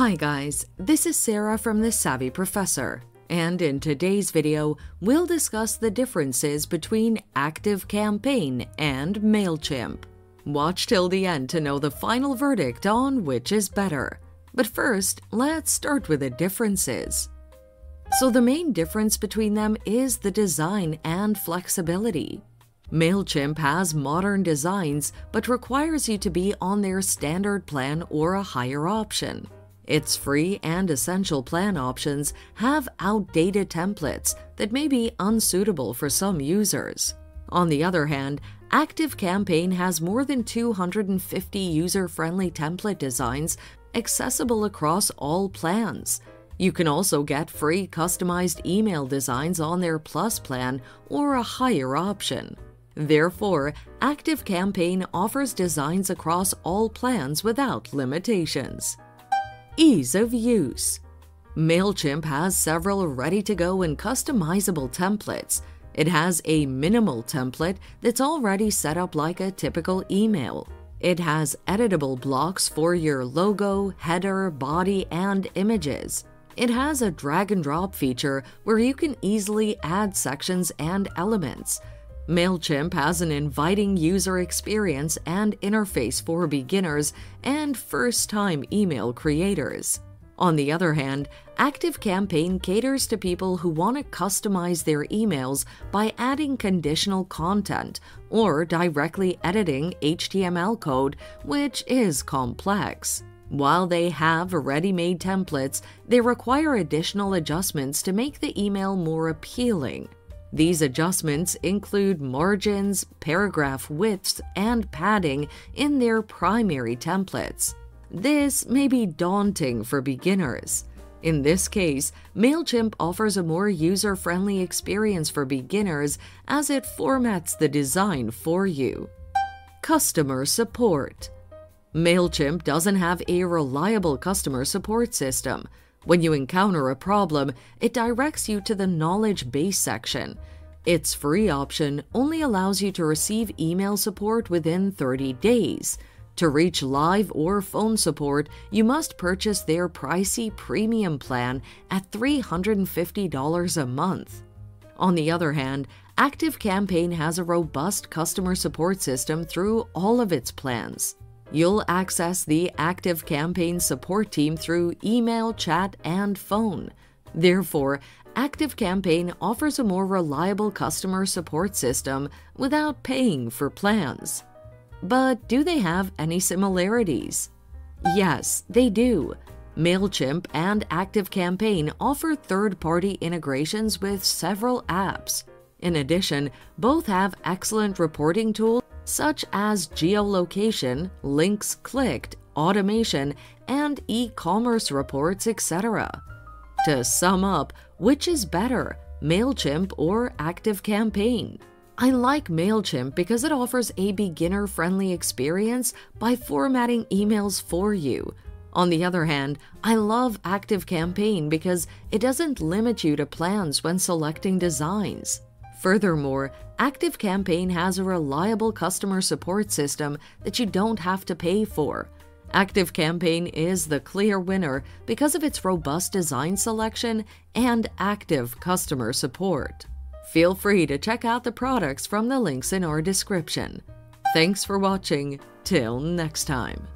Hi guys, this is Sarah from The Savvy Professor, and in today's video, we'll discuss the differences between ActiveCampaign and MailChimp. Watch till the end to know the final verdict on which is better. But first, let's start with the differences. So the main difference between them is the design and flexibility. MailChimp has modern designs but requires you to be on their standard plan or a higher option. Its free and essential plan options have outdated templates that may be unsuitable for some users. On the other hand, ActiveCampaign has more than 250 user friendly template designs accessible across all plans. You can also get free customized email designs on their Plus plan or a higher option. Therefore, ActiveCampaign offers designs across all plans without limitations. Ease of use MailChimp has several ready to go and customizable templates. It has a minimal template that's already set up like a typical email. It has editable blocks for your logo, header, body, and images. It has a drag and drop feature where you can easily add sections and elements. MailChimp has an inviting user experience and interface for beginners and first time email creators. On the other hand, ActiveCampaign caters to people who want to customize their emails by adding conditional content or directly editing HTML code, which is complex. While they have ready made templates, they require additional adjustments to make the email more appealing. These adjustments include margins, paragraph widths, and padding in their primary templates. This may be daunting for beginners. In this case, MailChimp offers a more user friendly experience for beginners as it formats the design for you. Customer Support MailChimp doesn't have a reliable customer support system. When you encounter a problem, it directs you to the knowledge base section. Its free option only allows you to receive email support within 30 days. To reach live or phone support, you must purchase their pricey premium plan at $350 a month. On the other hand, ActiveCampaign has a robust customer support system through all of its plans. You'll access the ActiveCampaign support team through email, chat, and phone. Therefore, ActiveCampaign offers a more reliable customer support system without paying for plans. But do they have any similarities? Yes, they do. MailChimp and ActiveCampaign offer third party integrations with several apps. In addition, both have excellent reporting tools such as geolocation, links clicked, automation, and e commerce reports, etc. To sum up, which is better, MailChimp or ActiveCampaign? I like MailChimp because it offers a beginner friendly experience by formatting emails for you. On the other hand, I love ActiveCampaign because it doesn't limit you to plans when selecting designs. Furthermore, ActiveCampaign has a reliable customer support system that you don't have to pay for. ActiveCampaign is the clear winner because of its robust design selection and active customer support. Feel free to check out the products from the links in our description. Thanks for watching. Till next time.